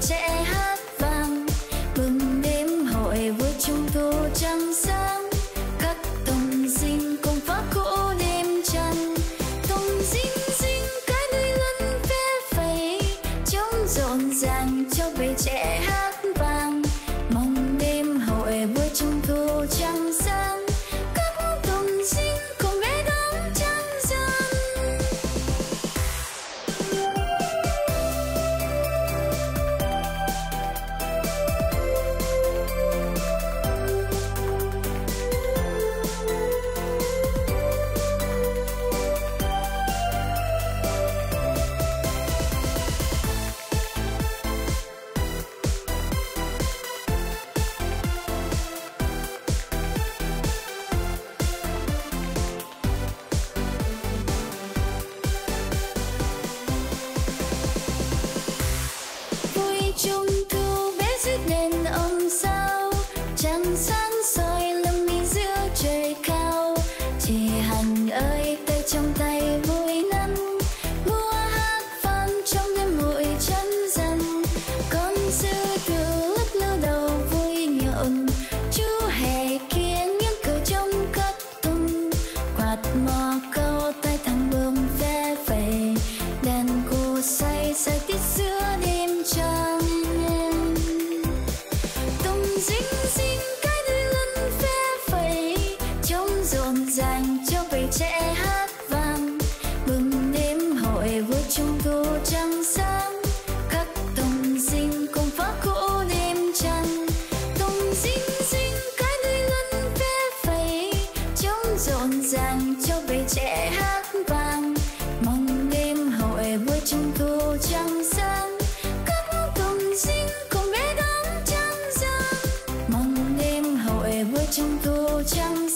trẻ you trẻ hát vàng mong đêm hội buổi trung thu trăng sáng. Các cùng sinh cùng bé đón trăng sáng. Mong đêm hội buổi trung thu trăng